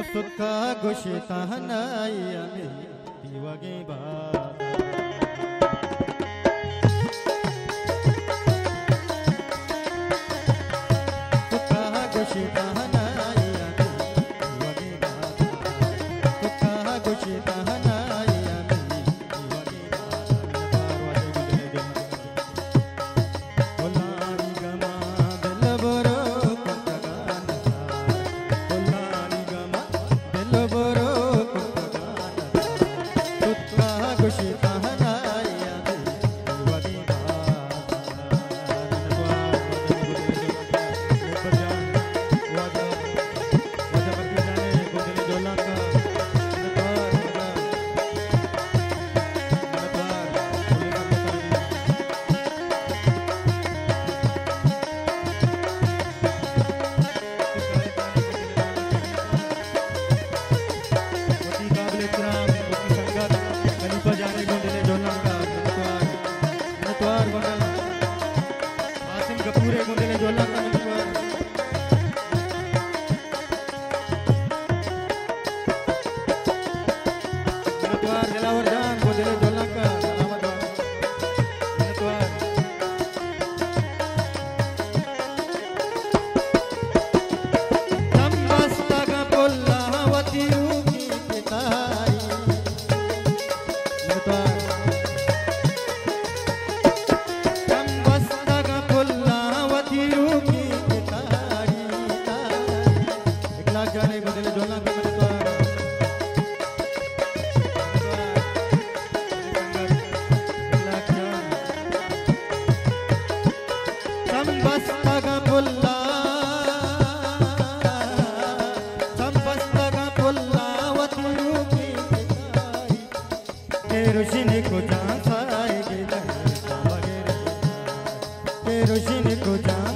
उसका गुस्सा नया में दीवागे बाबा Yeah. केरोसिन को जान साए गिला केरोसिन को जान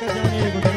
Músicas, amigo.